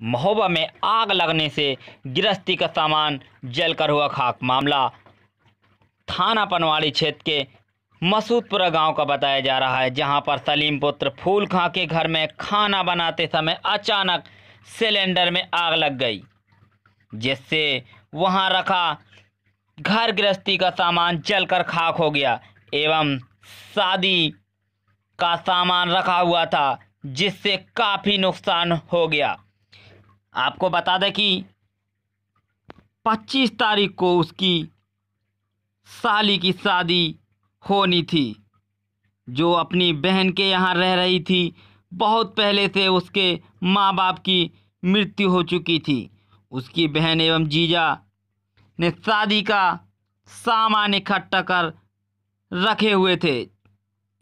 महोबा में आग लगने से गृहस्थी का सामान जलकर हुआ खाक मामला। थाना पनवाड़ी क्षेत्र के मसूदपुरा गाँव का बताया जा रहा है, जहाँ पर सलीम पुत्र फूल खां के घर में खाना बनाते समय अचानक सिलेंडर में आग लग गई, जिससे वहाँ रखा घर गृहस्थी का सामान जलकर खाक हो गया एवं शादी का सामान रखा हुआ था, जिससे काफ़ी नुकसान हो गया। आपको बता दें कि 25 तारीख को उसकी साली की शादी होनी थी, जो अपनी बहन के यहाँ रह रही थी। बहुत पहले से उसके माँ बाप की मृत्यु हो चुकी थी। उसकी बहन एवं जीजा ने शादी का सामान इकट्ठा कर रखे हुए थे,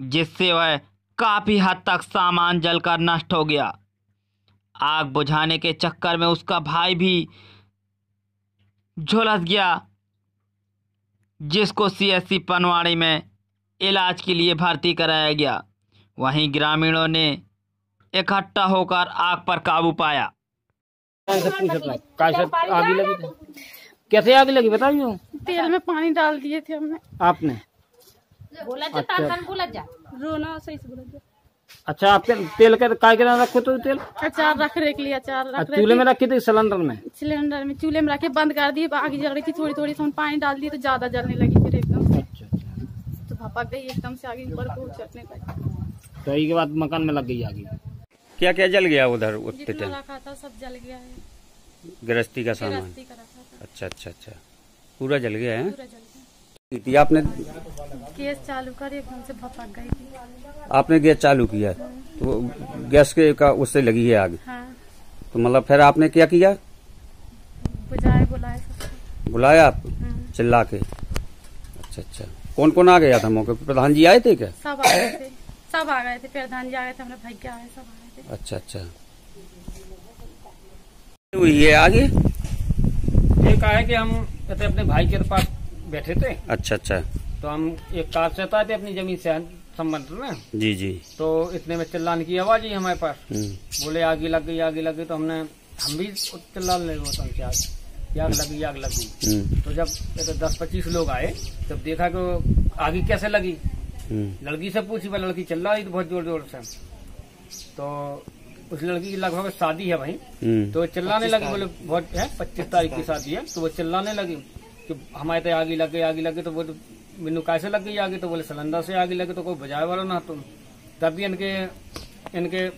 जिससे वह काफ़ी हद तक सामान जलकर नष्ट हो गया। आग बुझाने के चक्कर में उसका भाई भी झुलस गया जिसको सीएससी पनवाड़ी में इलाज के लिए भर्ती कराया गया। वहीं ग्रामीणों ने इकट्ठा होकर आग पर काबू पाया। कैसे आग लगी कैसे आग लगी बताइए तेल में पानी डाल दिए थे हमने। आपने? बोला जा, अच्छा। रोना सही से बोला जा। अच्छा आपके तेल के काय के रखो तो तेल. अचार रख रहे के लिए अचार रख रहे चूल्हे में रखी थी सिलेंडर में? सिलेंडर में चूल्हे में रखे बंद कर दिए आग जल रही थी थोड़ी थोड़ी उसमें पानी डाल दिए तो ज़्यादा जलने लगी फिर एकदम से। अच्छा अच्छा। तो भपक गई एकदम से आगे ऊपर को चढ़ने लगी। तो के बाद मकान में लग गई आग। क्या क्या जल गया उधर उतने जितना टाइम रखा था सब जल गया है। गृहस्थी का सामान? गृहस्थी का रखा था। अच्छा अच्छा अच्छा। पूरा जल गया है? पूरा थी? आपने गैस चालू कर एकदम से भपक गई थी। आपने गैस चालू किया तो गैस के का उससे लगी है आग? हाँ। तो मतलब फिर आपने क्या किया? बुझाए बुलाए बुलाया आप? हम्म, चिल्ला के? अच्छा अच्छा। कौन कौन आ गया था मौके पे? प्रधान जी आए थे क्या? सब आ गए थे। सब आ गए थे। प्रधान जी आ गए थे हमारे भाई के आए सब आ गए थे। अच्छा अच्छा। हुई है आगे? ये कहा है कि हम कहते अपने भाई के पास बैठे थे। अच्छा अच्छा। तो हम एक कार से आते अपनी ज़मीन से संबंध में। जी जी। तो इतने में चिल्लाने की आवाज़ ही हमारे पास। हम्म, बोले आग लग गई आग लग गई। तो हमने हम भी चिल्लाने लगे से आग लगी आग लगी। हम्म, तो जब कहते दस पच्चीस लोग आए तब देखा कि आगे कैसे लगी। हम्म, लड़की से पूछी भाई लड़की चिल्ला रही थी बहुत ज़ोर ज़ोर से। तो उस लड़की की लगभग शादी है भाई तो चिल्लाने लगी बोले बहुत है? पच्चीस तारीख की शादी है। तो वो चिल्लाने लगी। कि हमारे तो आगे लग गई आगे लग गई तो बोले मैनू कैसे लग गई आगे? तो बोले सिलेंडर से आगे लगे तो कोई बजाय वाला ना तुम तभी इनके इनके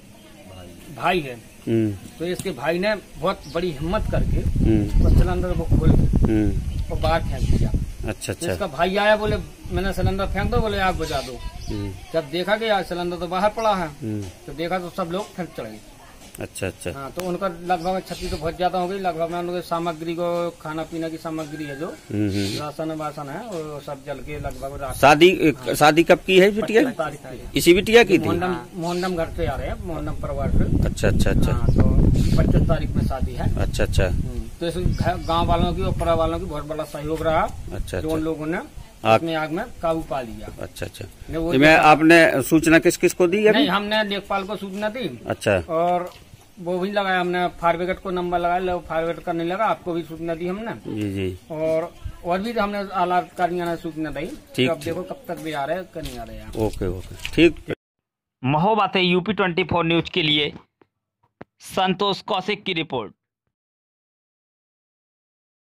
भाई है। हम्म, तो इसके भाई ने बहुत बड़ी हिम्मत करके हम्म, वो सिलेंडर को खोल हम्म, और बाहर फेंक दिया। अच्छा तो अच्छा। इसका भाई आया बोले मैंने सिलेंडर फेंक दो बोले आग बुझा दो। जब देखा कि यार सिलेंडर तो बाहर पड़ा है तो देखा तो सब लोग फिर चढ़े। अच्छा अच्छा। हाँ तो उनका लगभग क्षति तो बहुत ज़्यादा हो गई लगभग में उनके सामग्री को खाना पीना की सामग्री है जो। हम्म, हम्म। राशन वासन है वो सब जल के लगभग शादी शादी कब की है बिटिया इसी बिटिया की थी? मोहनम मोहनम घर से आ रहे हैं मोहनम परिवार से अच्छा अच्छा अच्छा। हाँ तो पच्चीस तारीख में शादी है। अच्छा अच्छा। हम्म, तो इस गाँव वालों की और परा वालों की बहुत बड़ा सहयोग रहा। अच्छा उन अच्छा। लोगों ने आग अपने आग में काबू पा लिया। अच्छा अच्छा। वो जिसमें आपने सूचना किस किस को दी अभी? नहीं हमने लेखपाल को सूचना दी। अच्छा। और वो भी लगाया हमने फायर ब्रिगेड को नंबर लगाया फायर ब्रिगेड का नहीं लगा आपको भी सूचना दी हमने। जी जी। और और भी हमने आला ने सूचना दी। ठीक, तो अब देखो कब तक भी आ रहे हैं कि नहीं आ रहे हैं। Okay okay. ठीक। महोबा से यूपी ट्वेंटी फोर न्यूज़ के लिए संतोष कौशिक की रिपोर्ट।